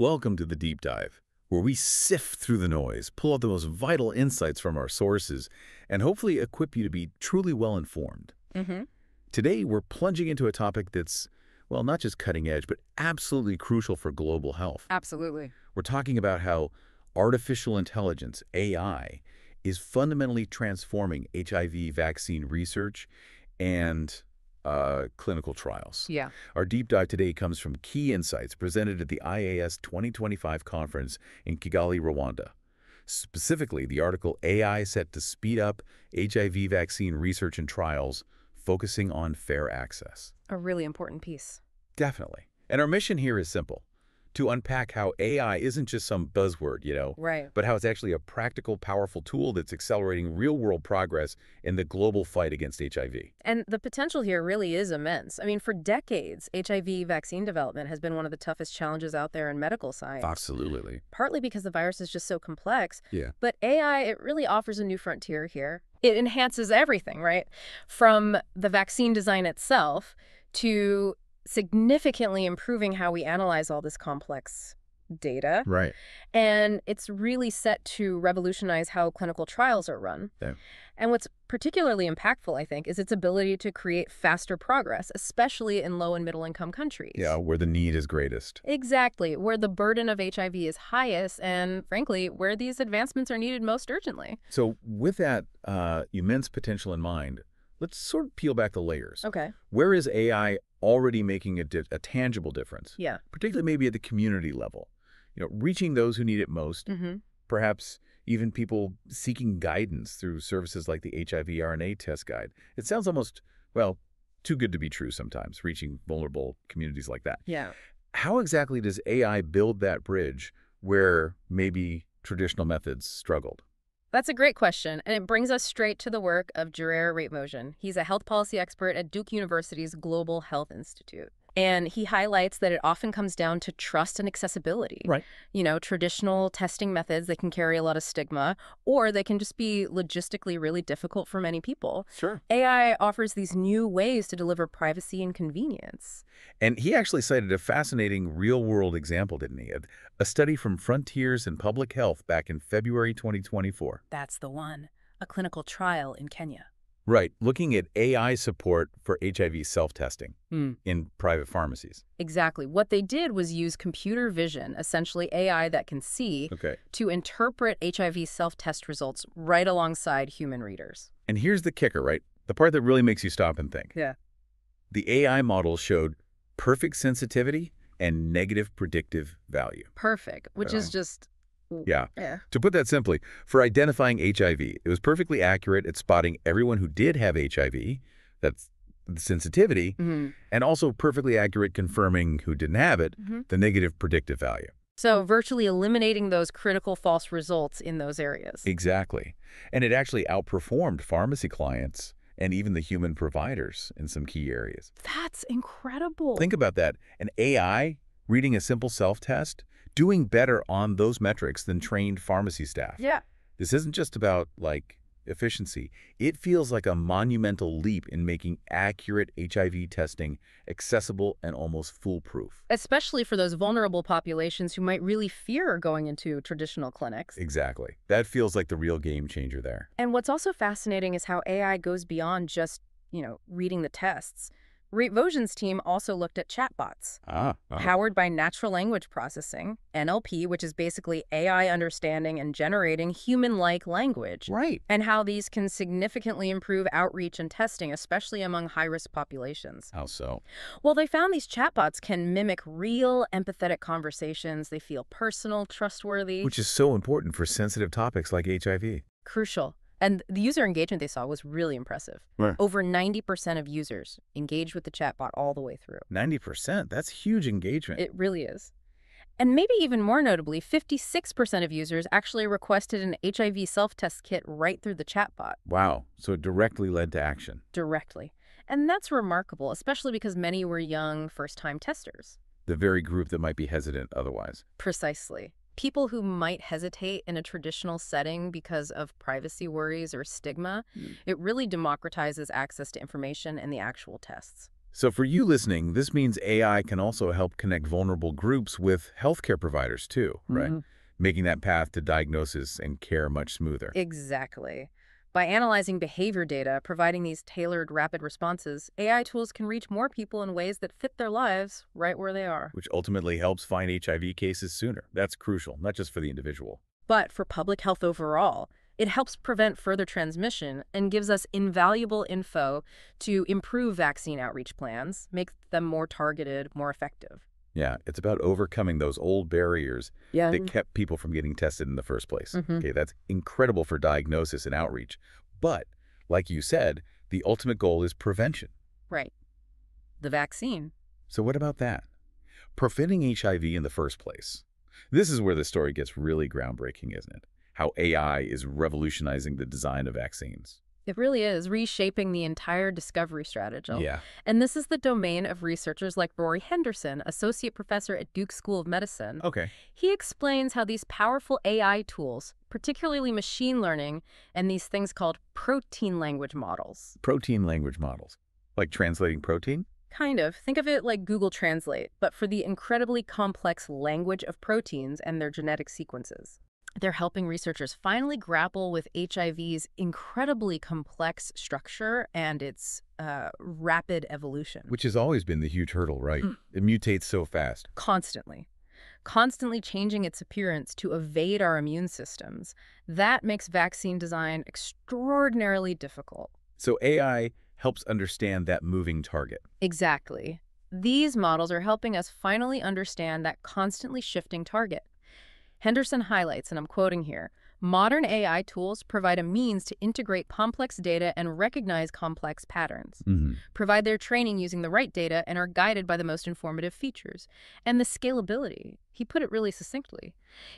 Welcome to the Deep Dive, where we sift through the noise, pull out the most vital insights from our sources, and hopefully equip you to be truly well-informed. Mm-hmm. Today, we're plunging into a topic that's, well, not just cutting edge, but absolutely crucial for global health. Absolutely. We're talking about how artificial intelligence, AI, is fundamentally transforming HIV vaccine research and uh, clinical trials. Yeah. Our deep dive today comes from key insights presented at the IAS 2025 conference in Kigali, Rwanda. Specifically, the article AI set to speed up HIV vaccine research and trials, focusing on fair access. A really important piece. Definitely. And our mission here is simple, to unpack how AI isn't just some buzzword, you know, Right. but how it's actually a practical, powerful tool that's accelerating real-world progress in the global fight against HIV. And the potential here really is immense. I mean, for decades, HIV vaccine development has been one of the toughest challenges out there in medical science. Absolutely. Partly because the virus is just so complex. Yeah. But AI, it really offers a new frontier here. It enhances everything, right? From the vaccine design itself to significantly improving how we analyze all this complex data. Right. And it's really set to revolutionize how clinical trials are run. Yeah. And what's particularly impactful, I think, is its ability to create faster progress, especially in low and middle income countries. Yeah, where the need is greatest. Exactly, where the burden of HIV is highest and, frankly, where these advancements are needed most urgently. So with that uh, immense potential in mind, let's sort of peel back the layers. Okay. Where is AI already making a, di- a tangible difference, Yeah. particularly maybe at the community level? You know, reaching those who need it most, Mm-hmm. perhaps even people seeking guidance through services like the HIV RNA test guide. It sounds almost, well, too good to be true sometimes, reaching vulnerable communities like that. Yeah. How exactly does AI build that bridge where maybe traditional methods struggled? That's a great question, and it brings us straight to the work of Jirair Ratevosian. He's a health policy expert at Duke University's Global Health Institute. And he highlights that it often comes down to trust and accessibility. Right. You know, traditional testing methods, they can carry a lot of stigma, or they can just be logistically really difficult for many people. Sure. AI offers these new ways to deliver privacy and convenience. And he actually cited a fascinating real-world example, didn't he? A- A study from Frontiers in Public Health back in February 2024. That's the one. A clinical trial in Kenya. Right, looking at AI support for HIV self-testing Hmm. in private pharmacies. Exactly. What they did was use computer vision, essentially AI that can see, Okay. to interpret HIV self-test results right alongside human readers. And here's the kicker, right? The part that really makes you stop and think. Yeah. The AI model showed perfect sensitivity and negative predictive value. Perfect, which is Oh. just Yeah. yeah. To put that simply, for identifying HIV, it was perfectly accurate at spotting everyone who did have HIV, that's the sensitivity, Mhm. and also perfectly accurate confirming who didn't have it, Mhm. the negative predictive value. So virtually eliminating those critical false results in those areas. Exactly. And it actually outperformed pharmacy clients and even the human providers in some key areas. That's incredible. Think about that. An AI reading a simple self-test, doing better on those metrics than trained pharmacy staff. yeah. This isn't just about, like, efficiency. It feels like a monumental leap in making accurate HIV testing accessible and almost foolproof. Especially for those vulnerable populations who might really fear going into traditional clinics. Exactly. That feels like the real game changer there. And what's also fascinating is how AI goes beyond just, you know, reading the tests. Ratevosian's team also looked at chatbots, Ah. powered by natural language processing, NLP, which is basically AI understanding and generating human-like language, Right. and how these can significantly improve outreach and testing, especially among high-risk populations. How so? Well, they found these chatbots can mimic real, empathetic conversations. They feel personal, trustworthy. Which is so important for sensitive topics like HIV. crucial. And the user engagement they saw was really impressive. Where? Over 90% of users engaged with the chatbot all the way through. 90%. That's huge engagement. It really is. And maybe even more notably, 56% of users actually requested an HIV self-test kit right through the chatbot wow. So it directly led to action. directly. And that's remarkable, especially because many were young, first-time testers. The very group that might be hesitant otherwise. Precisely. People who might hesitate in a traditional setting because of privacy worries or stigma, Mm. it really democratizes access to information and the actual tests. So for you listening, this means AI can also help connect vulnerable groups with healthcare providers too, right? Mhm. Making that path to diagnosis and care much smoother. Exactly. By analyzing behavior data, providing these tailored rapid responses, AI tools can reach more people in ways that fit their lives right where they are. which ultimately helps find HIV cases sooner. That's crucial, not just for the individual. But for public health overall, it helps prevent further transmission and gives us invaluable info to improve vaccine outreach plans, make them more targeted, more effective. Yeah, it's about overcoming those old barriers Yeah. that kept people from getting tested in the first place. Mhm. Okay, that's incredible for diagnosis and outreach. But, like you said, the ultimate goal is prevention. Right. The vaccine. So what about that? Preventing HIV in the first place. This is where the story gets really groundbreaking, isn't it? How AI is revolutionizing the design of vaccines. It really is reshaping the entire discovery strategy. Yeah. And this is the domain of researchers like Rory Henderson, associate professor at Duke School of Medicine. Okay. He explains how these powerful AI tools, particularly machine learning and these things called protein language models, Protein language models. Like translating protein? kind of, think of it like Google Translate, but for the incredibly complex language of proteins and their genetic sequences. They're helping researchers finally grapple with HIV's incredibly complex structure and its uh, rapid evolution. Which has always been the huge hurdle, right? It mutates so fast. constantly, constantly changing its appearance to evade our immune systems. That makes vaccine design extraordinarily difficult. So AI helps understand that moving target. Exactly. These models are helping us finally understand that constantly shifting target. Henderson highlights, and I'm quoting here, modern AI tools provide a means to integrate complex data and recognize complex patterns. Mm-hmm. provide their training using the right data, and are guided by the most informative features. And the scalability. He put it really succinctly.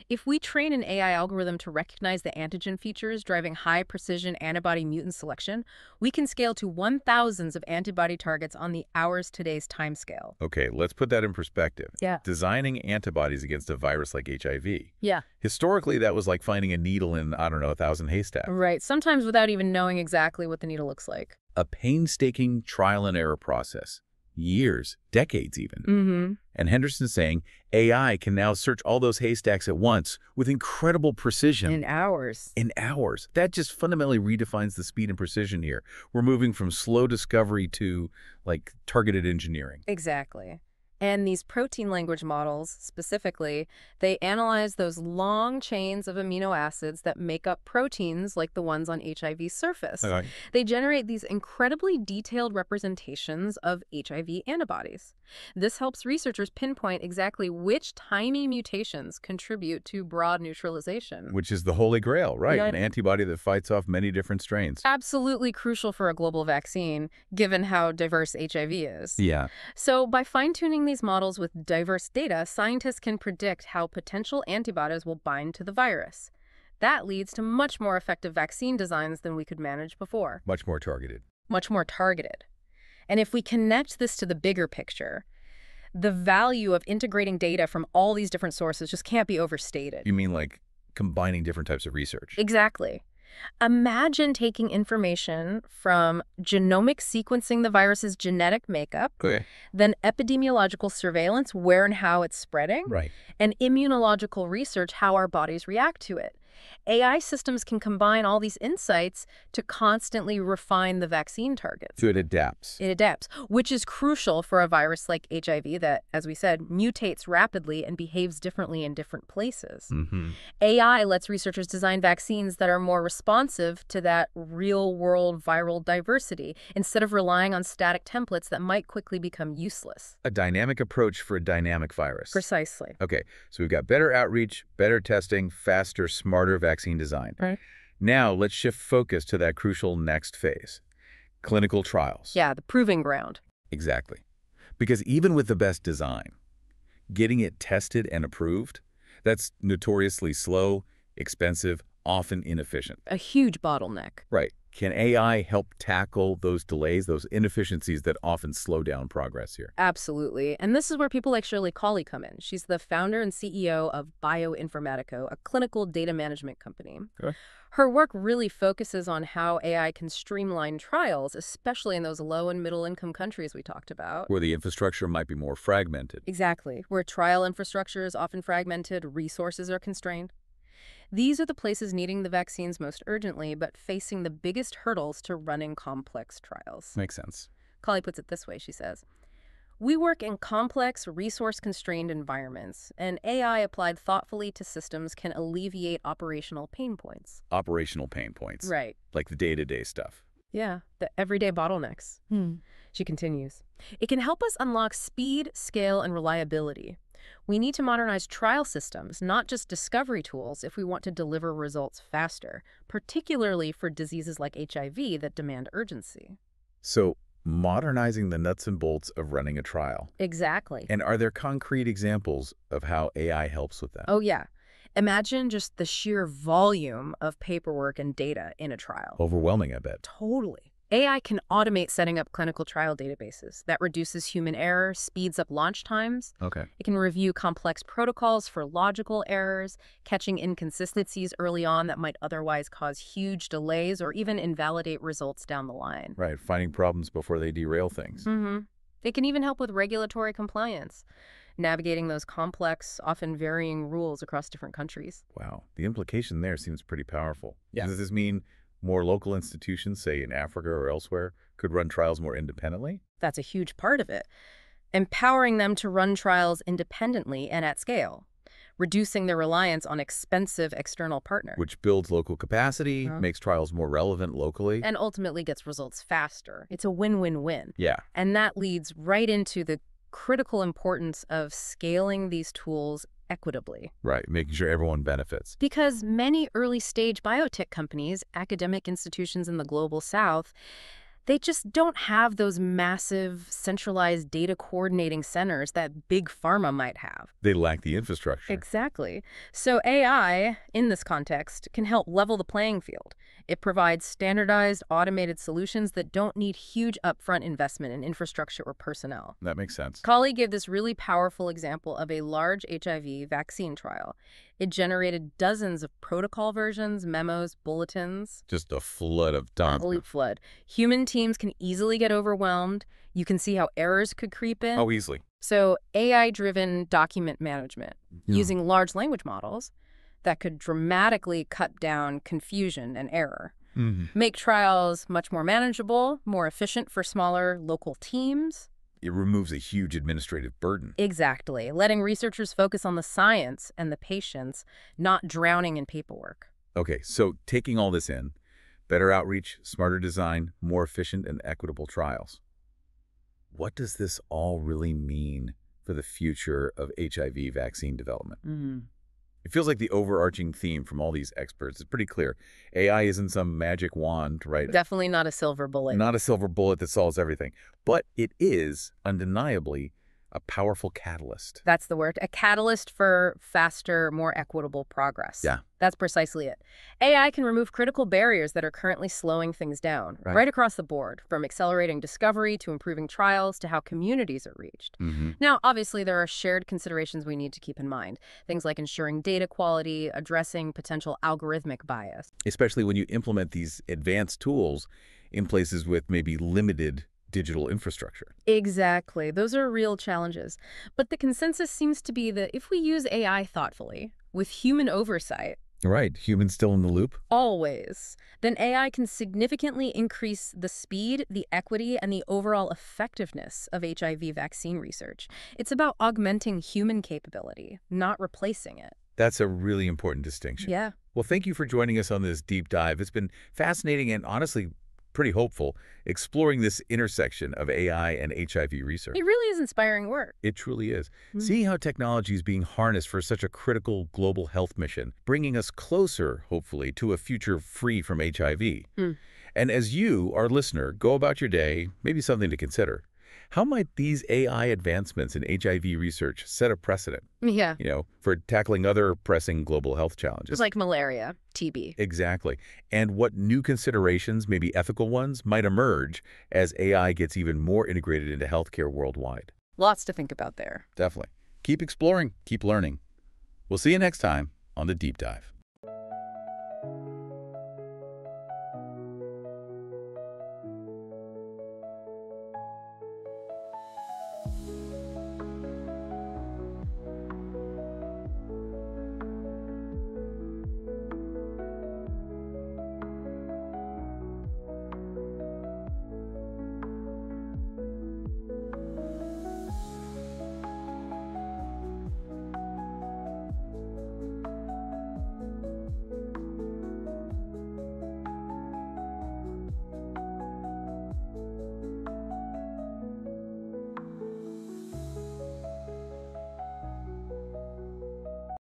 If we train an AI algorithm to recognize the antigen features driving high precision antibody mutant selection, we can scale to one thousands of antibody targets on the hours today's timescale. Okay, let's put that in perspective. Yeah. Designing antibodies against a virus like HIV. Yeah. Historically, that was like finding a needle in, I don't know, a thousand haystacks. Right. Sometimes without even knowing exactly what the needle looks like. A painstaking trial and error process. Years, decades even. Mm-hmm. And Henderson's saying AI can now search all those haystacks at once with incredible precision. In hours. in hours. That just fundamentally redefines the speed and precision here. We're moving from slow discovery to like targeted engineering. Exactly. And these protein language models, specifically, they analyze those long chains of amino acids that make up proteins like the ones on HIV's surface. Okay. They generate these incredibly detailed representations of HIV antibodies. This helps researchers pinpoint exactly which tiny mutations contribute to broad neutralization. Which is the holy grail, right? An antibody that fights off many different strains. Absolutely crucial for a global vaccine, given how diverse HIV is. Yeah. So, by fine tuning these models with diverse data, scientists can predict how potential antibodies will bind to the virus. That leads to much more effective vaccine designs than we could manage before, Much more targeted. much more targeted. And if we connect this to the bigger picture, the value of integrating data from all these different sources just can't be overstated. You mean like combining different types of research? Exactly. Imagine taking information from genomic sequencing the virus's genetic makeup, Okay. then epidemiological surveillance, where and how it's spreading, Right. and immunological research, how our bodies react to it. AI systems can combine all these insights to constantly refine the vaccine targets. So it adapts. It adapts, which is crucial for a virus like HIV that, as we said, mutates rapidly and behaves differently in different places. mm-hmm. AI lets researchers design vaccines that are more responsive to that real world viral diversity instead of relying on static templates that might quickly become useless. A dynamic approach for a dynamic virus. Precisely. Okay, so we've got better outreach, better testing, faster, smarter vaccine design. Right. Now let's shift focus to that crucial next phase. Clinical trials. Yeah, the proving ground. Exactly. Because even with the best design, getting it tested and approved, that's notoriously slow, expensive, often inefficient. A huge bottleneck. Right. Can AI help tackle those delays, those inefficiencies that often slow down progress here? Absolutely. And this is where people like Shirley Collie come in. She's the founder and CEO of Bioinformatico, a clinical data management company. Okay. Her work really focuses on how AI can streamline trials, especially in those low and middle income countries we talked about. Where the infrastructure might be more fragmented. Exactly. Where trial infrastructure is often fragmented, resources are constrained. These are the places needing the vaccines most urgently, but facing the biggest hurdles to running complex trials. Makes sense. Collie puts it this way, she says. We work in complex, resource-constrained environments, and AI applied thoughtfully to systems can alleviate operational pain points. Operational pain points. Right. Like the day-to-day stuff. Yeah, the everyday bottlenecks. Hmm. She continues. It can help us unlock speed, scale, and reliability. We need to modernize trial systems, not just discovery tools, if we want to deliver results faster, particularly for diseases like HIV that demand urgency. So modernizing the nuts and bolts of running a trial. Exactly. And are there concrete examples of how AI helps with that? Oh, yeah. Imagine just the sheer volume of paperwork and data in a trial. Overwhelming, I bet. Totally. AI can automate setting up clinical trial databases. That reduces human error, speeds up launch times. Okay. It can review complex protocols for logical errors, catching inconsistencies early on that might otherwise cause huge delays or even invalidate results down the line. Right, finding problems before they derail things. Mm-hmm. It can even help with regulatory compliance, navigating those complex, often varying rules across different countries. Wow, the implication there seems pretty powerful. Yeah. Does this mean more local institutions, say in Africa or elsewhere, could run trials more independently? That's a huge part of it. Empowering them to run trials independently and at scale, reducing their reliance on expensive external partners. Which builds local capacity, Uh-huh. makes trials more relevant locally. and ultimately gets results faster. It's a win-win-win. yeah, And that leads right into the critical importance of scaling these tools equitably. right, making sure everyone benefits. Because many early stage biotech companies, academic institutions in the global south, they just don't have those massive centralized data coordinating centers that big pharma might have. They lack the infrastructure. Exactly. So AI, in this context, can help level the playing field. It provides standardized, automated solutions that don't need huge upfront investment in infrastructure or personnel. that makes sense. Collie gave this really powerful example of a large HIV vaccine trial. It generated dozens of protocol versions, memos, bulletins. Just a flood of. Holy flood. Human teams can easily get overwhelmed. You can see how errors could creep in. Oh, easily. So AI-driven document management Yeah. using large language models that could dramatically cut down confusion and error, Mhm. make trials much more manageable, more efficient for smaller local teams. It removes a huge administrative burden. Exactly, letting researchers focus on the science and the patients, not drowning in paperwork. Okay, so taking all this in, better outreach, smarter design, more efficient and equitable trials. What does this all really mean for the future of HIV vaccine development? It feels like the overarching theme from all these experts is pretty clear. AI isn't some magic wand, right? Definitely not a silver bullet. Not a silver bullet that solves everything, but it is undeniably a powerful catalyst. That's the word. A catalyst for faster, more equitable progress. Yeah. That's precisely it. AI can remove critical barriers that are currently slowing things down, Right. right, across the board, from accelerating discovery to improving trials to how communities are reached. Mm-hmm. Now, obviously, there are shared considerations we need to keep in mind. Things like ensuring data quality, addressing potential algorithmic bias. Especially when you implement these advanced tools in places with maybe limited digital infrastructure. Exactly. Those are real challenges. But the consensus seems to be that if we use AI thoughtfully, with human oversight, Right. Humans still in the loop? always, then AI can significantly increase the speed, the equity, and the overall effectiveness of HIV vaccine research. It's about augmenting human capability, not replacing it. That's a really important distinction. Yeah. Well, thank you for joining us on this deep dive. It's been fascinating and honestly pretty hopeful exploring this intersection of AI and HIV research. It really is inspiring work. It truly is. Mm. Seeing how technology is being harnessed for such a critical global health mission, bringing us closer, hopefully, to a future free from HIV. Mm. And as you, our listener, go about your day, maybe something to consider. How might these AI advancements in HIV research set a precedent, Yeah. you know, for tackling other pressing global health challenges? Like malaria, TB. Exactly. And what new considerations, maybe ethical ones, might emerge as AI gets even more integrated into healthcare worldwide. Lots to think about there. Definitely. Keep exploring, keep learning. We'll see you next time on The Deep Dive.